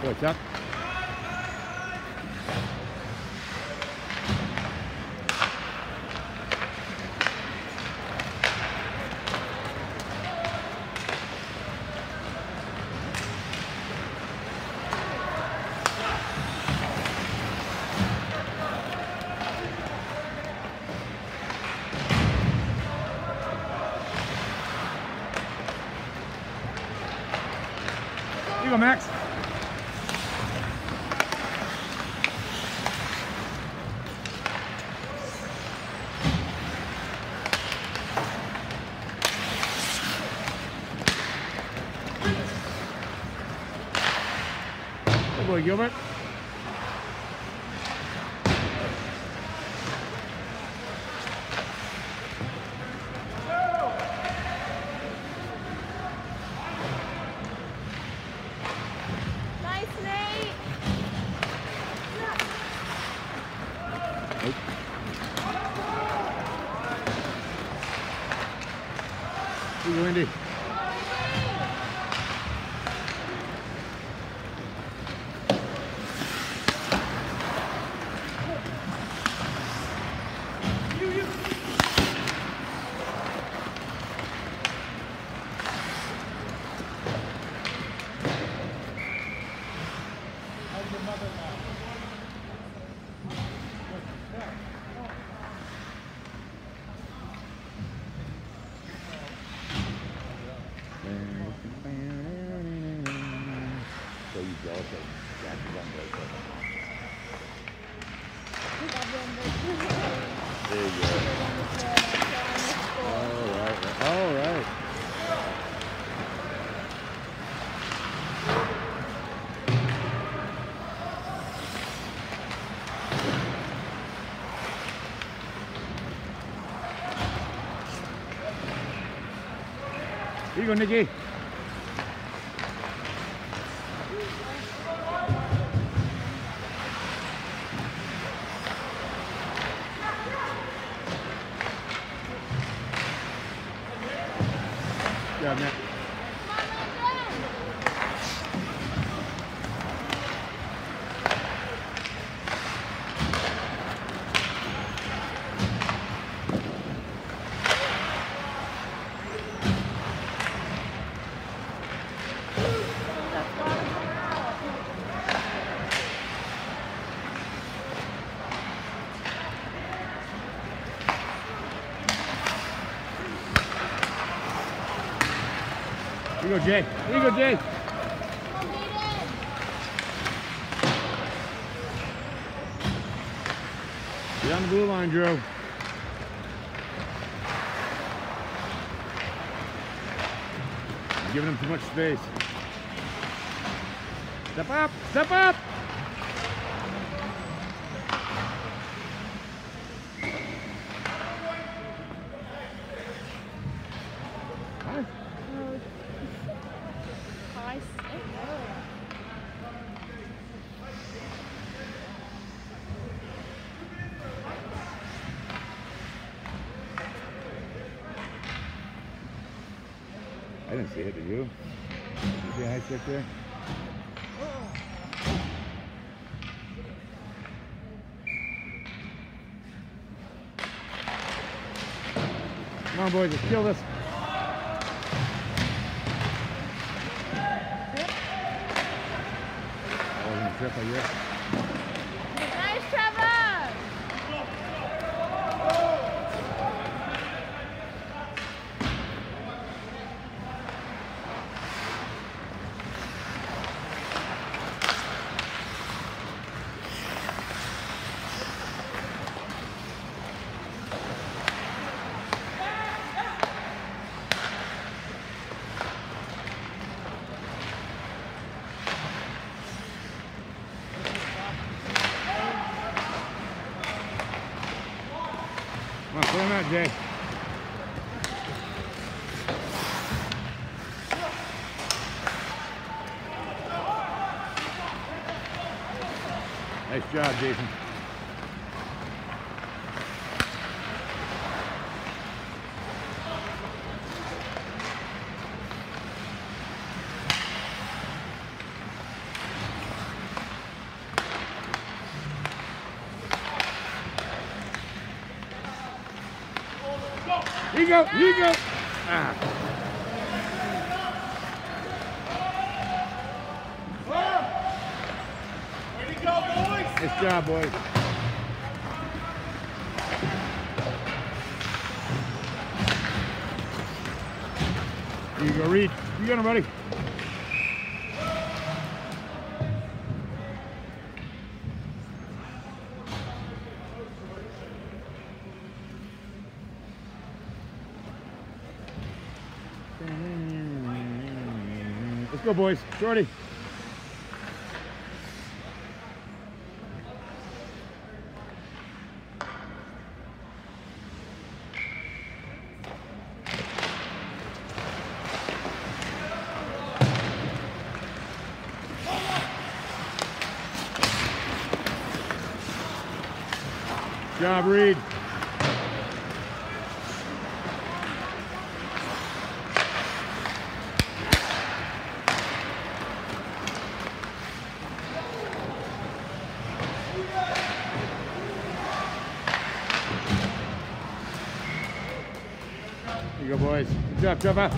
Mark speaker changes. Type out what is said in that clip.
Speaker 1: Here go, Max. Boy, Gilbert.
Speaker 2: Nice, Nate.
Speaker 1: Nope. Here you go, Indy. So you jealous of Jack's on There you go. All right. All right. Here you go, Nikki. Yeah, Matt. Here you go, Jay. Here you go, Jay. Get on the blue line, Drew. You're giving him too much space. Step up! Step up! Didn't see it, did you? You see high stick there? Come on, boys, let's kill this. That wasn't a guess.
Speaker 2: Nice, Trevor.
Speaker 1: Come Jay. Nice job, Jason. You go. You go. Ah. Nice job, boys. You go, Reed. You got him, buddy. Let's go, boys. Shorty. Job, Reed. Here you go,